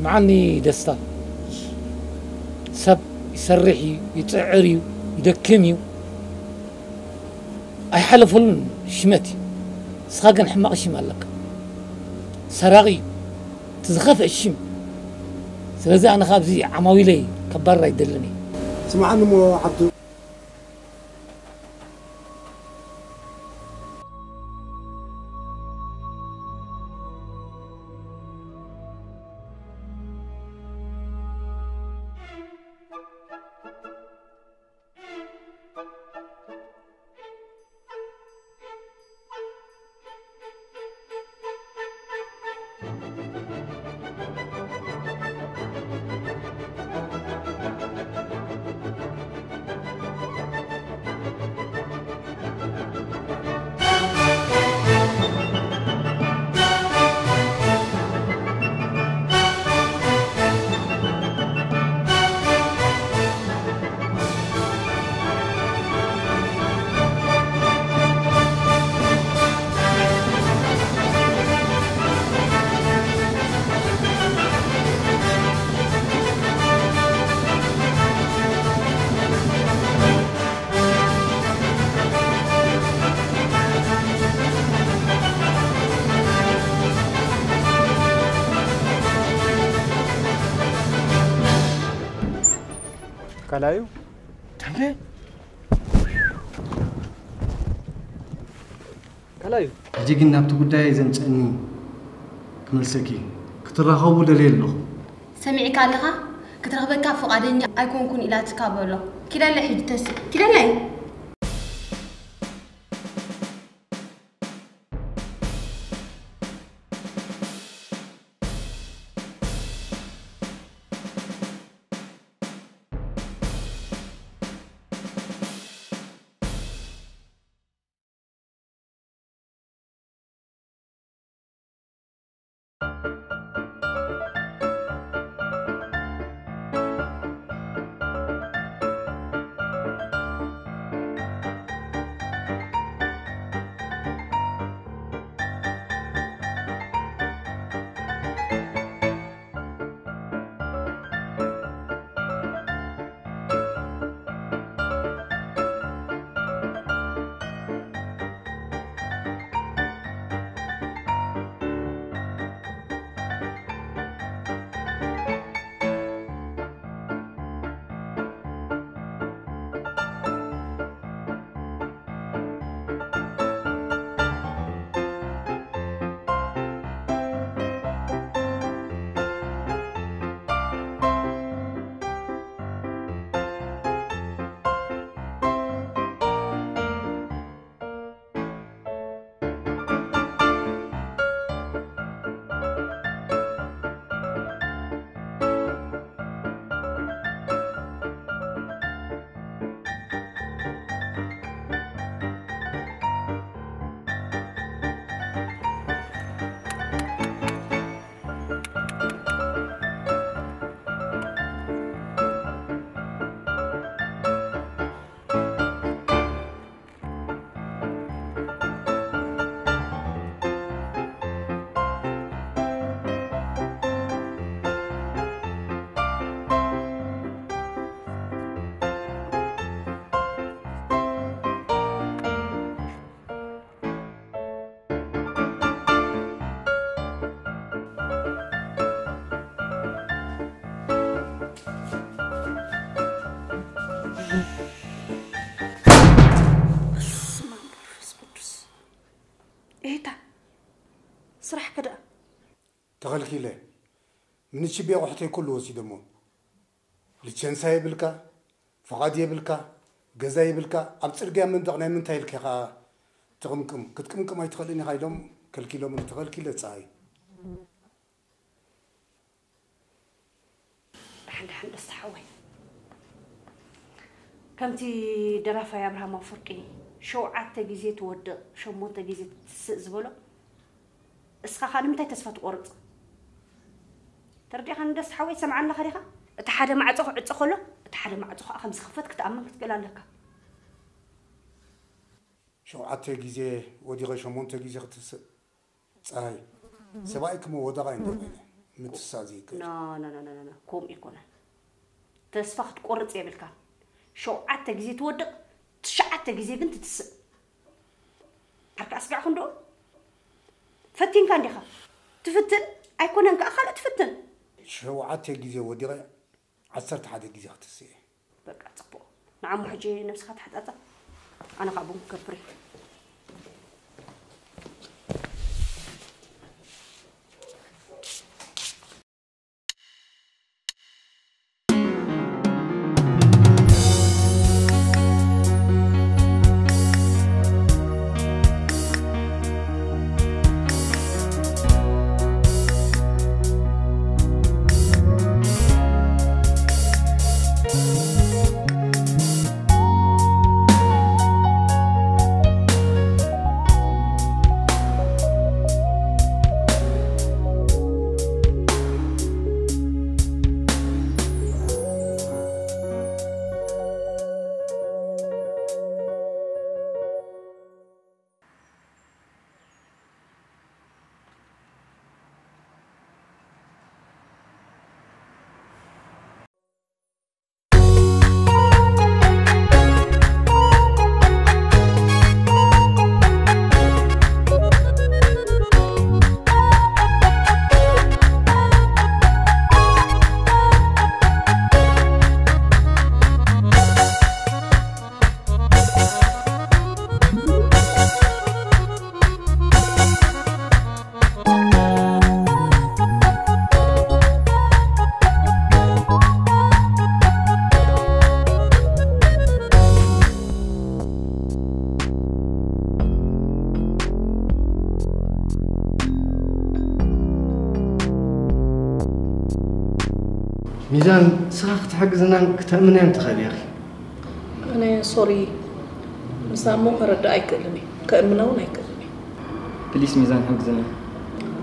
سمعني دستا. سب يسرح يتعر يدكم أي حلف شمتي. سخاقن حماق شي مالك سراغي تزخف الشم. سلازي أنا خابزي عماويلي كبار راي دلني. سمعني مو عبدو. ከላዩ ደንበ ከላዩ ሕጂ ግን ናብቲ ጉዳይ ዘምፅአኒ ክመልሰኪ። ክትራኸቡ ደልየ ኣለኹ ሰሚዕካ ኣለኻ? ክትረኽበካ ፈቓደኛ ኣይኮንኩን ኢላ ትካበሎ። ኪዳላይ ሕጂ ተስ ኤታ ተኸልኪለ ምንቺ ቤ ኣቑሑተይ ኩሉ ወሲዶ እሞ ልቸንሳ የብልካ ፍቓድ የብልካ ገዛ የብልካ ኣብ ፅርግያ መንደቕ ናይ ምንታይ ኢልካ ኢኻ ትቕምቅም ክትቅምቅም ኣይትኽእልን ኢኻ ኢሎም ከልኪሎም ተኸልኪለ ፀሃይ ድሓን ድሓን ደስታ ሓወይ ከምቲ ደራፋይ ኣብርሃም ኣፈርቂ ሸውዓተ ግዜ ትወድቕ ሸሞንተ ግዜ ትስእ ዝበሎ እስኻ ካ ንምንታይ ተስፋ ትቆርፅ ተረዲእኻ ንደስ ሓወይ ሰምዓና ኸዲኻ እቲ ሓደ ማዕፆ ክዕፆ ከሎ እቲ ሓደ ማዕፆ ከዓ ከም ዝኽፈት ክትኣመን ክትክእል ኣለካ ሸውዓተ ግዜ ወዲቐ ሸሞንተ ግዜ ክትስእ ፀሃይ ሰብኣይ ክሞ ወደቓ እንደ ኮይነ ምትሳእ ዘይክእል ኖ ኖ ኖ ኖ ኖ ከምኡ ይኮነን ተስፋ ክትቆርፅ የብልካ ሸውዓተ ግዜ ትወድቕ ትሽዓተ ግዜ ግን ትትስእ ዓርካ ኣስጋዕኹ ዶ ፈቲንካ እንዲኻ ትፍትን ኣይኮነን ከዓ ካልእ ትፍትን شوعت جزء ودرا عصرت حدا جزء ختصيه بقى تقبل. نعم حجي نفس خط حتى أنا قابو كبري كتاب من أنت خلي يا أخي. أنا سوري مسامو أرد أيكلني. كأمنا ولا أيكلني بليس ميزان حجزنا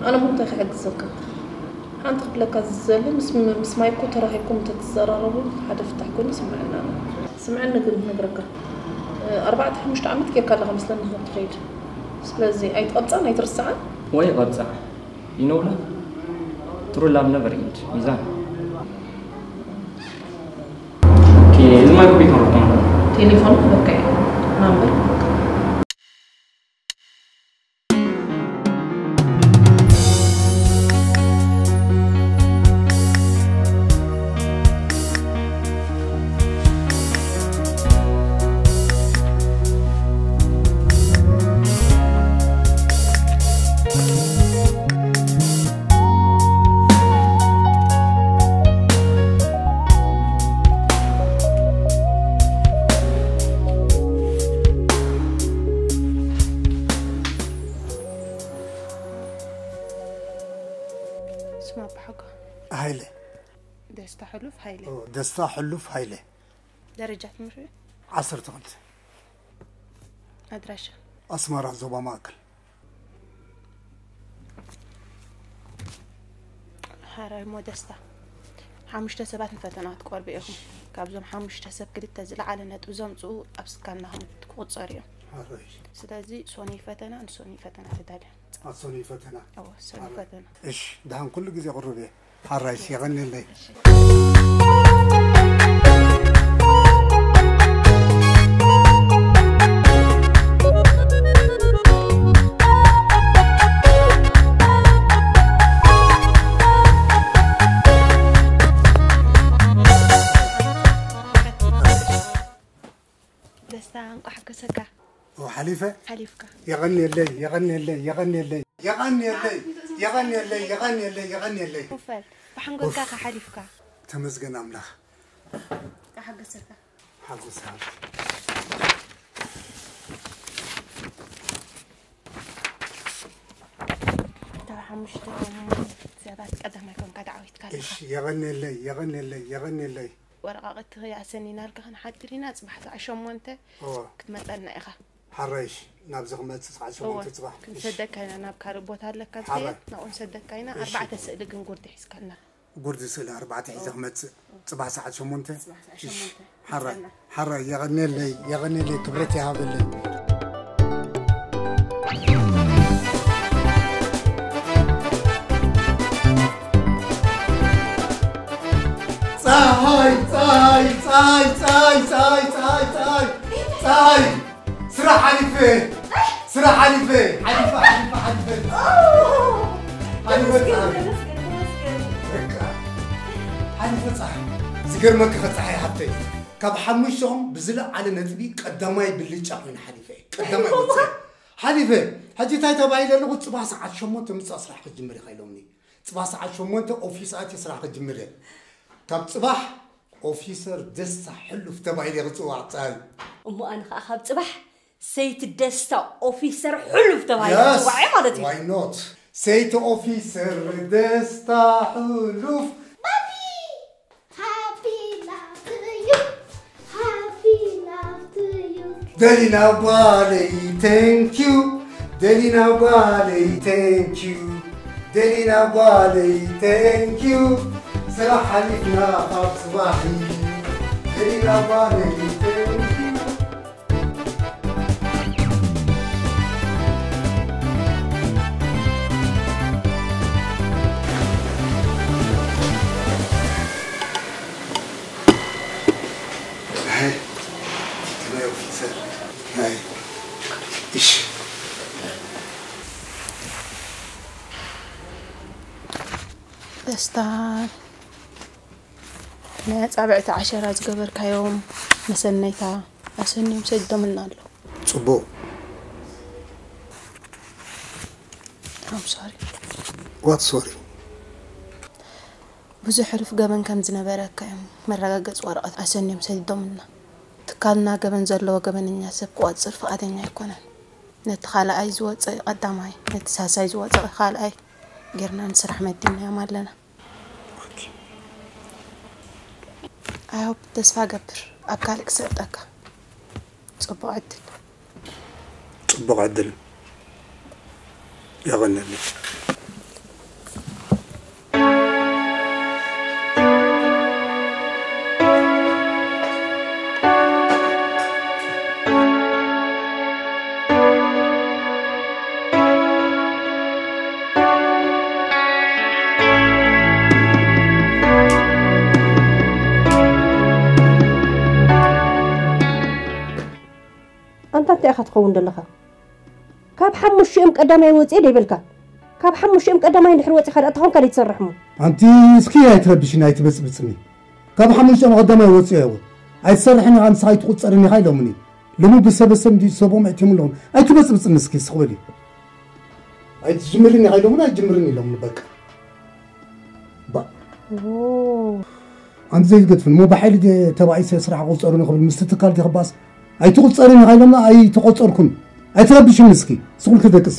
أنا مو تاخي حجزك أنت قبلك الزلم اسم مس ما يكون ترى هيكون تتزرروا حد فتح كون سمعنا. سمعنا قلنا نقرأك أه، أربعة حمشت عمت كيف كان لها مثلا تخيل. سلازي أي تقطع؟ أي ترسع؟ وي قطع. ينولا ترو لام نفر ميزان. Ele falou, né? حلوف هايلة ደስታ ሕሉፍ ሃይለ درجة مشي ዓሰርተ ክልተ أدرشة ኣስመራ ዞባ ማእከል هاراي مو دستا ሓሙሽተ ሰባት ንፈተናት ክቐርቡ ኢኹም ካብዞም ሓሙሽተ ሰብ ክልተ ዝለዓለ ነጥቢ ዘምፅኡ ኣብ ስካልናኹም ክቁፀር እዮም ሃረይ ስለዚ ሶኒ ፈተና ንሶኒ ፈተና ተዳልያ ኣሶኒ ፈተና ኣዎ ሶኒ ፈተና እሺ ድሃን ኩሉ ግዜ ቅሩብ እየ الرئيس يغني الليل وحليفة حليفك. يغني الليل يغني الليل يغني الليل يغني الليل. يغني اللي يغني لي يغني اللي لي بحنقول كاكا لي يا أملاخ لي يا حق لي إيش؟ يغني لي يغني لي يغني لي ورقة تغيع سنين لي حدرينا صبحت عشان وانت كنت متأنا إخا ናብዚ ክመፅእ ሰዓት እዎ ሸሞንተ ፅባሕ ክንሰደካ ኢና ናብ ካልእ ቦታ ኣለካ ሓባይ። ዝኸየድ ናብኡ ንሰደካ ኢና ኣርባዕተ ስእሊ ግን ጉርዲ ሒዝካልና ጉርዲ ስእሊ ኣርባዕተ ሒዘ ክመፅእ ፅባሕ ሰዓት ሸሞንተ ፅባሕ ሰዓት እሺ ሸሞንተ ሓራይ መፅእና። ሓራይ የቐኒለይ የቐኒለይ ክብረት ይሃበለይ ፀሓይ ፀሓይ ፀሓይ ፀሓይ ፀሓይ ፀሓይ ፀሓይ سرا حليفة. سرا حليفة. حليفة حليفة حليفة. حليفة حليفة زكر ما كفتحي حتي كاب حمشهم بزلع على نذبي قدماي بالليجا من حليفة. قدماي أيوة. حليفة هجي تاي تبعي لأنه قلت صباح ساعات شمون تمس اسرح كجمري خيلوني صباح ساعات شمون تا اوفيسات يسرح كجمري كاب صباح أوفيسر دس حلو في تبعي لي غتوا عطال أمو أنا خاخا بصباح say to desta officer حلف تبعي yes. تبعي مالتي why not say to officer desta حلف Deli now body, thank you. Deli now body, thank you. Deli now thank you. now thank you. ደስታ ናይ ኣፃብዕቲ ዓሸራ ዝገበርካዮም መሰነይታ ኣሰኒዮም ሰዲዶምልና ኣሎ ፅቡቅ ኣም ሶሪ ዋት ሶሪ ብዙሕ ሕሉፍ ገበን ከም ዝነበረካ እዮም መረጋገፂ ወረቐት ኣሰኒዮም ሰዲዶምልና ትካልና ገበን ዘለዎ ገበነኛ ሰብ ክቆፅር ፍቓደኛ ኣይኮነን ነቲ ካልኣይ ዝወፅእ ቀዳማይ ነቲ ሳሳይ ዝወፅእ ካልኣይ ጌርና ንስራሕ መዲናዮም ኣለና ኣይሆፕ ተስፋ ገብር ኣብ ካልእ ክሰጠካ ፅቡቅ ዕድል ፅቡቅ ዕድል ይቐነኒ ኣንታ ትኸውን ዘለኻ ካብ ሓሙሽኦም ቀዳማይ ወፅአ ደይበልካ ካብ ሓሙሽኦም ቀዳማይ ድሕሪ ወፂኻ ዳ እትኾንካ ደይ ትሰርሕ ሞ ኣንቲ እስኪ ኣይትረብሽን ኣይትበፅብፅኒ ካብ ሓሙሽቶም ቀዳማይ ወፅዮ እየ ኣይትሰርሕን ኢኻ ንስኻ ኣይትቁፀርን ኢኻ ኢሎምኒ ሎሚ ብሰበሰብ እንዲ ሰቦም ኣእትዮም ኣለኹም ኣይትበፅብፅኒ እስኪ ስኽበል ኣይትጅምርን ኢኻ ኢሎምኒ ኣይጅምርን ኢሎምኒ በቃ ኣንቲ ዘይትገድፍን ሞ ብሓይሊ ተባኢሰ ስራሕ ቁፀሩን ይኽብል ምስቲ ትካል ትኽባስ ኣይትቁፀርን ኢኻ ኢሎምና ኣይተቆፀርኩን ኣይትረብሽን እስኪ ስኹል ክደቅሲ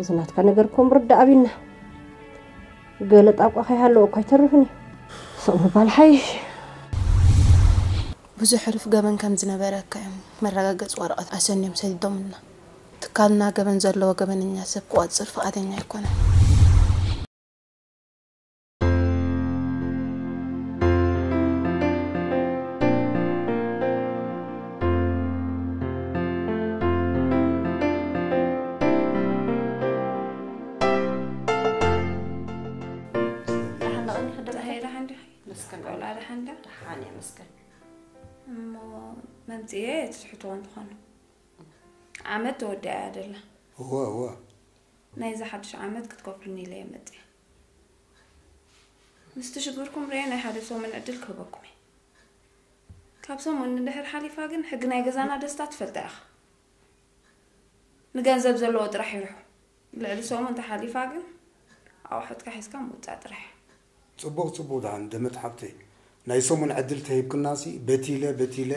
እዚ ናትካ ነገር ከም ርዳእ ኣብና ገለ ጣቋ ከይሃለዎ እኳ ኣይተርፍን እዩ ሰሙ ባል ሓይሽ ብዙሕ ሕሉፍ ገበን ከም ዝነበረካ እዮም መረጋገፂ ወረቐት ኣሰኒዮም ሰዲዶምልና ትካልና ገበን ዘለዎ ገበነኛ ሰብ ክቆፅር ፍቓደኛ ኣይኮነን መምፅኤ ትትሕትዎ እንትኾኑ ዓመት ተወዳእያ ደላ እወ እወ ናይዚ ሓድሽ ዓመት ክትከፍሉኒ ኢለ እየ መፅእ ምስ ትሽግርኩም ርአ ናይ ሓደ ሰሙን ዕድል ክህበኩም እየ ካብ ሰሙን ንድሕር ሓሊፋ ግን ሕጊ ናይ ገዛና ደስታ ትፈልጣ ኢኻ ንገንዘብ ዘለዎ ጥራሕ ይርሑ ልዕሊ ሰሙን ተሓሊፋ ግን ኣቑሑትካ ሒዝካ ምውፃእ ጥራሕ እዩ ፅቡቅ ፅቡቅ ድሓን ደመት ሓብተይ ናይ ሰሙን ዕድል ተሂብክና ሲ በቲለ በቲለ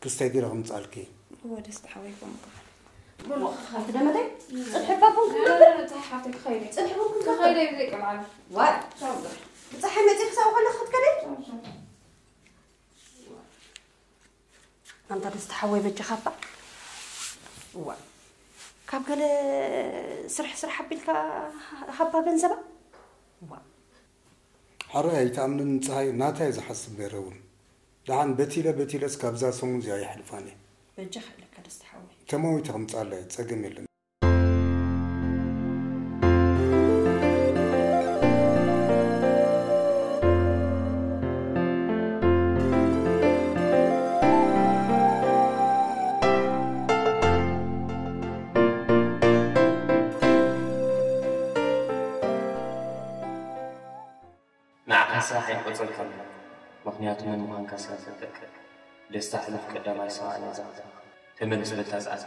تستيدي رغم تسألكي هو دست حويك بمقال خاف دمتك تحب بابونك لا لا تحبتك خيري تحب بابونك خيري بديك العالم وات شاوضح بتحب متي خسا وخلي خد كده أنت دست حوي بجي خفا وا كاب قال سرح سرح حبيلك حبا بنزبا وا حرا يتأمن نتهاي ناتاي زحس بيرون دعان بتيلا بتيلا سكابزا سونز يا يحلفاني بجح لك تستحوي تموي تغمت على تسقم ምክንያቱ ምን ምዃንካ ስለዘበቀ ደስታ ሕልፍ ቀዳማይ ሰብኣይ ነዛ ተመልስ በታ ፃዕፃ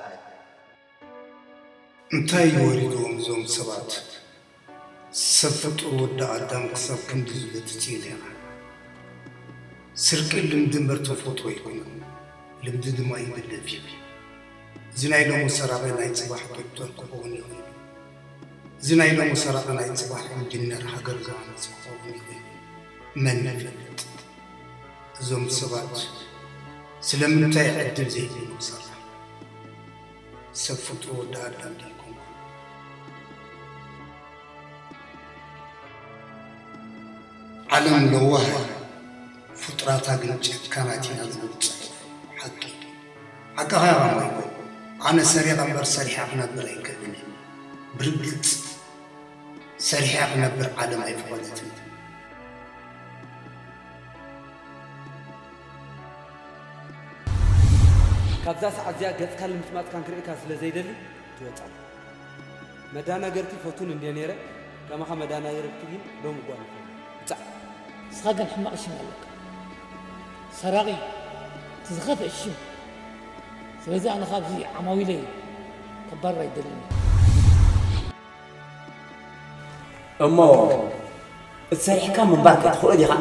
እንታይ ወሪዶም እዞም ሰባት ሰብ ፍጡር ወዲ ኣዳም ክሳብ ክንዲ ዝበትት ኢኻ ስርቂ ልምዲ እምበር ተፈጥሮ ኣይኮነን ልምዲ ድማ ይግለፍ እዩ እዚ ናይ ሎሚ ሰራቐ ናይ ፅባሕ ዶክተር ክኸውን ይኽእል እዩ እዚ ናይ ሎሚ ሰራቐ ናይ ፅባሕ ኢንጂነር ሃገር ዝሃነፅ ክኸውን ይኽእል እዩ መን ይፈልጥ እዞም ሰባት ስለምንታይ ዕድል ዘይብሉ ሰራ ሰብ ፍጡር ወዲ ኣዳም ደይኮንኩ ዓለም ለዋህ ፍጡራታ ግን ጨካናት ኢና ዝብል ፅሑፍ ሓቂ ሓቂ ኸያማይኮ ኣነ ሰሪቐ እምበር ሰሪሐ ክነብር ኣይክእልን እየ ብርግፅ ሰሪሐ ክነብር ዓለም ኣይፍቐደትን ካብዛ ሰዓት እዚኣ ገፅካ ንምጥማጥካን ክርእካ ስለ ዘይደሊ ትወፃ መዳናገርቲ ፈቱን እንደ ነይረ ከማኻ መዳናገርቲ ግን ሎሚ ጓል ውፃእ ንስኻ ግን ሕማቕ ሽም ኣለካ ሰራቂ ትዝኸፍአ ሽም ስለዚ ኣነ ካብዚ ዓማዊለይ ከባራ ይደልኒ እሞ እትሰሪሕካ ምንባር ክትኽእሉ ዲኻ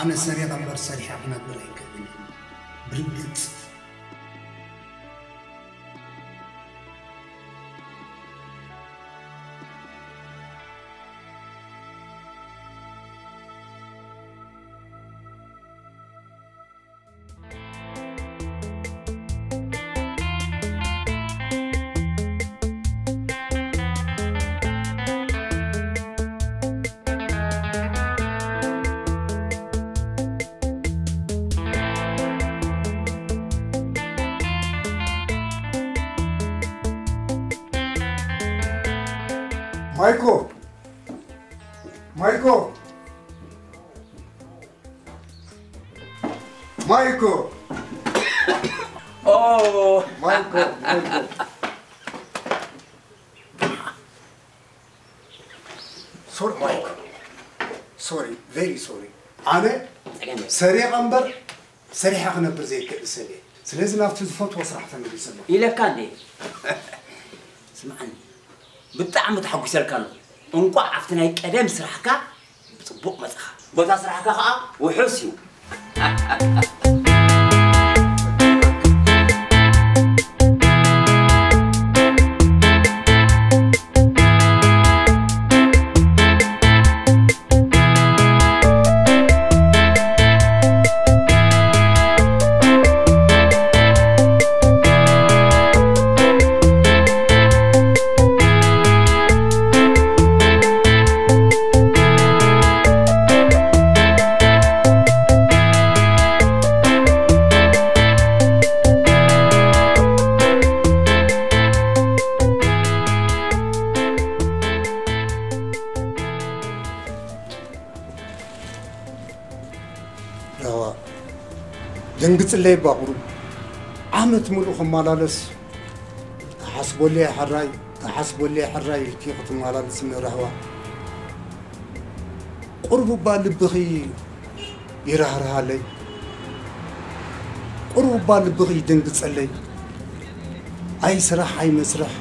ኣነ ሰሪቐ እምበር ሰሪሐ ክነብር مايكو مايكو مايكو اوه مايكو سوري مايكو سوري فيري سوري أنا سريع انبر سريع اغنبر زي كأسلي سلازم افتوز فوت وصراحة النبي صلى الله عليه وسلم إلا كان اسمعني ብጣዕሚ ተሓጒሰልካ ኣሎ እንኳ ኣብቲ ናይ ቀደም ስራሕካ ብፅቡቅ መፅኻ ቦታ ስራሕካ ከዓ ውሑስ እዩ ደንግፅለይ ባቑሩ ዓመት ሙሉእ ክመላለስ ኣሓስቦለይ ሕራይ ኣሓስቦለይ ሕራይ ኢልኪ ክትመላለስ ንረህዋ ቁርብ እባ ልብኺ ይራህርሃለይ ቁርብ እባ ልብኺ ይደንግፀለይ ኣይ ስራሕ ኣይ መስርሕ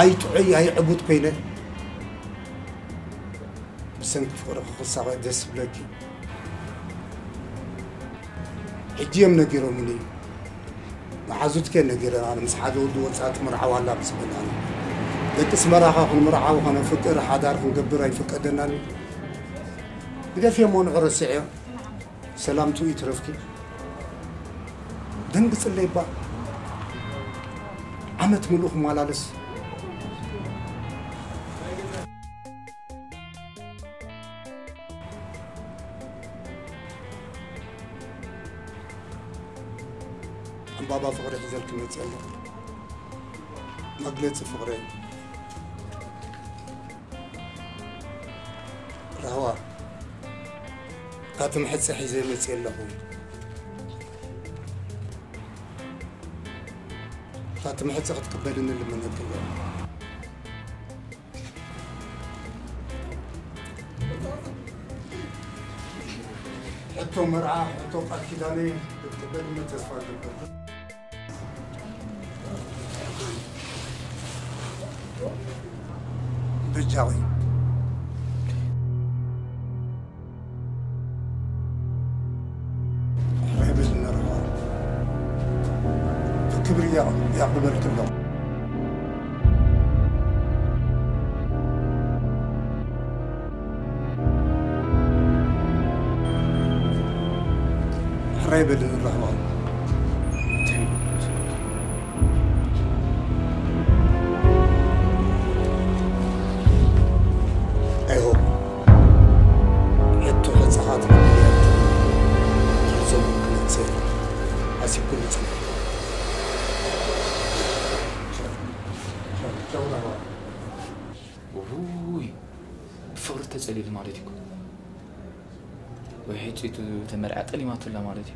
ኣይ ጥዑይ ኣይ ዕቡጥ ኮይነ ብሰንኪ ፍቅሪ ክክሳቐ ደስ ብለኪ ሕጂ እዮም ነጊሮምኒ መሓዙትከ ነጊረና ምስ ሓደ ወዲ ወፃእቲ ምርዓዋላ ምስ በላኒ ደቂስ መራኻ ክንምርዓው ኾነ ፍቅር ሓዳር ክንገብር ኣይፍቀደናኒ ብገፊኦም ወንዑ ረሲዕዮ ሰላምቱ ይትረፍኪ ደንግፅለይ ባ ዓመት ሙሉእ ክመላለስ بابا فقري حزال كلمت علي ما قلت فقري. رهوة. قاتم حد سحي زي ما تسأل لهم قاتم حد سحي تقبلني لما نتقل حتو مرعاح حتو قد كداني تقبلني تسفى تقبلني Vitelli. Hepimizin araba. Kibriya yaklı merkezde. Rebelin السليل مالتي وحيت تمرعت كلمات الله مالتي